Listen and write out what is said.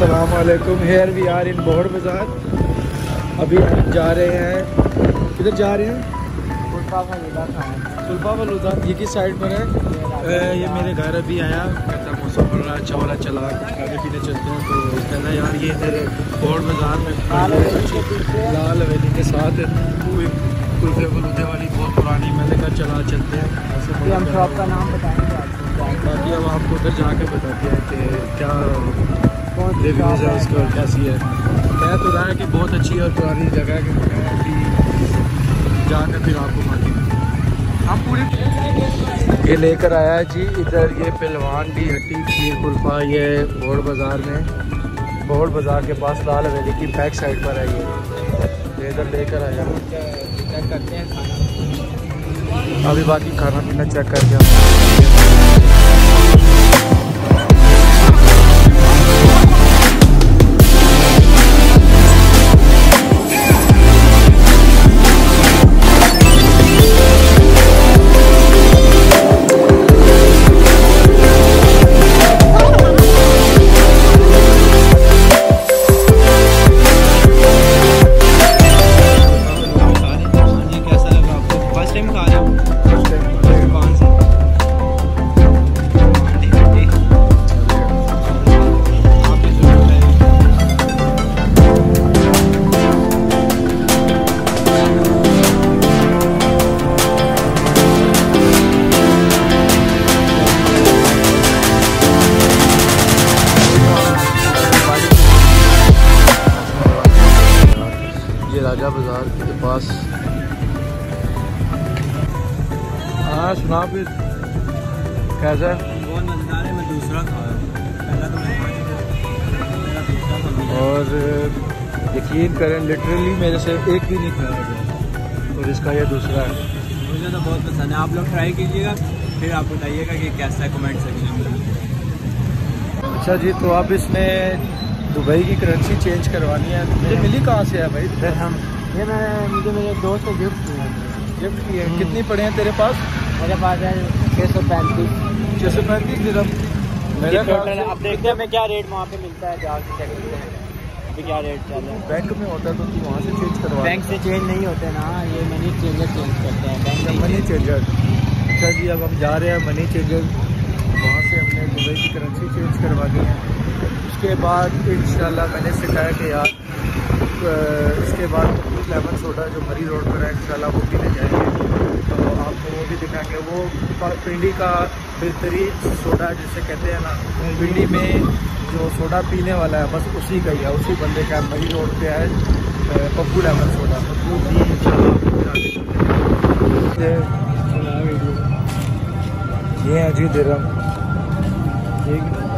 असलकुम here we are in बोहड़ बाज़ार अभी हम जा रहे हैं। किधर जा रहे हैं? सुल्फा फलूदा ये किस साइड पर है? ये मेरे घर अभी आया। कहता मौसम बड़ा अच्छा वाला चला। खाने पीने चलते हैं तो कहना यार ये इधर बोहड़ बाज़ार में लाल हवेली के साथ कुल्फे फलूदे वाली बहुत पुरानी मैंने कहा चला चलते हैं। हम शॉप का नाम बताएँगे बाकी अब आपको उधर जाके बताते हैं कि क्या रिव्यूज़ है उसका कैसी है कह तो रहा है कि बहुत अच्छी और पुरानी जगह है कि जाकर फिर आपको बाकी हम पूरे ये लेकर आया है जी इधर ये पहलवान भी हट्टी खीर कुल्फा ये बोड़ बाज़ार में। बोड़ बाज़ार के पास लाल हवेली की बैक साइड पर है ये। इधर लेकर आया। चेक करते हैं खाना। अभी बाकी खाना पीना चेक करके हम राजा बाज़ार के पास। हाँ सुना फिर। कैसा बहुत मज़ेदार है दूसरा खाया पहला तो और यकीन करें लिटरली मेरे से एक भी नहीं खाया गया। और इसका ये दूसरा है। मुझे तो बहुत पसंद है। आप लोग ट्राई कीजिएगा फिर आप बताइएगा कि कैसा है कमेंट सेक्शन में। अच्छा जी तो आप इसमें दुबई की करेंसी चेंज करवानी है। मुझे मिली कहाँ से है भाई? हम ये मैं मुझे मेरे दोस्त को गिफ्ट किया गिफ्ट की है। कितनी पड़े हैं तेरे पास? मेरे पास है छः सौ पैंतीस। छः सौ पैंतीस दिरम मेरा टोटल देखते हैं क्या रेट वहाँ पे मिलता है जाके चेक करते हैं। अभी क्या रेट चल रहा है। बैंक में होता तो तू वहाँ से चेंज करवा बैंक से चेंज नहीं होते ना ये मनी चेंजर चेंज करते हैं। बैंक मनी चेंजर अच्छा जी अब हम जा रहे हैं मनी चेंजर से दुबई की करेंसी चेंज करवा दी है। उसके बाद इन मैंने सिखाया कि यार इसके बाद लेमन सोडा जो मरी रोड पर है इन वो पीने जाएँगे। तो आपको वो भी दिखाएँगे। वो पिंडी का बेहतरीन सोडा जिसे कहते हैं ना, पिंडी में जो सोडा पीने वाला है, बस उसी का ही है। उसी बंदे का मरी रोड पे है पप्पू लेमन सोडा वो भी ये जी दिरम एक